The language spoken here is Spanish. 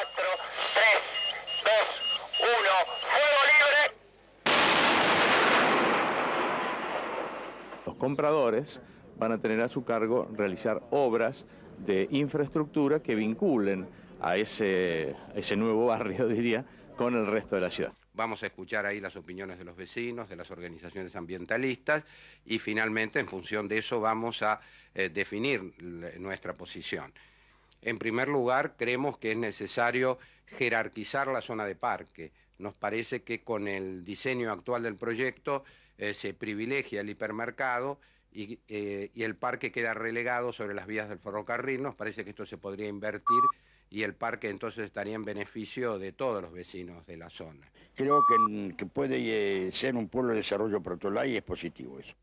5, 4, 3, 2, 1, fuego libre. Los compradores van a tener a su cargo realizar obras de infraestructura que vinculen a ese, ese nuevo barrio, diría, con el resto de la ciudad. Vamos a escuchar ahí las opiniones de los vecinos, de las organizaciones ambientalistas y finalmente en función de eso vamos a eh, definir nuestra posición. En primer lugar, creemos que es necesario jerarquizar la zona de parque. Nos parece que con el diseño actual del proyecto eh, se privilegia el hipermercado y, eh, y el parque queda relegado sobre las vías del ferrocarril. Nos parece que esto se podría invertir y el parque entonces estaría en beneficio de todos los vecinos de la zona. Creo que, puede eh, ser un pueblo de desarrollo para Tolá y es positivo eso.